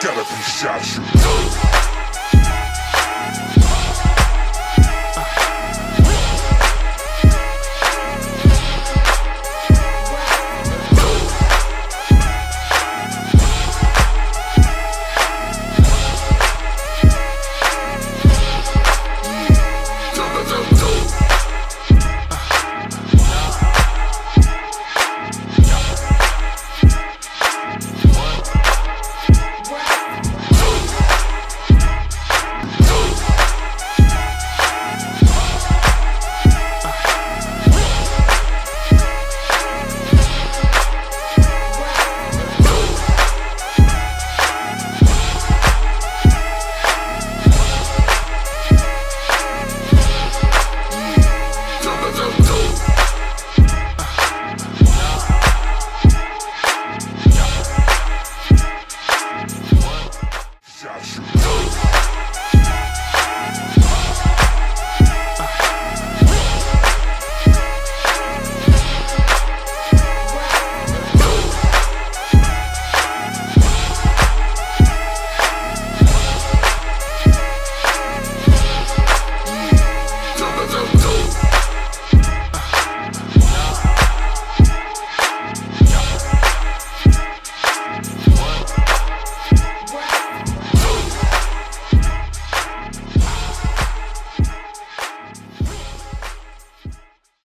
gotta be shot you.